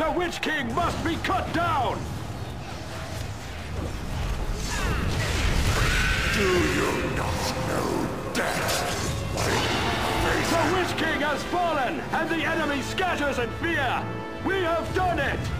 The Witch King must be cut down! Do you not know death? The Witch King has fallen, and the enemy scatters in fear! We have done it!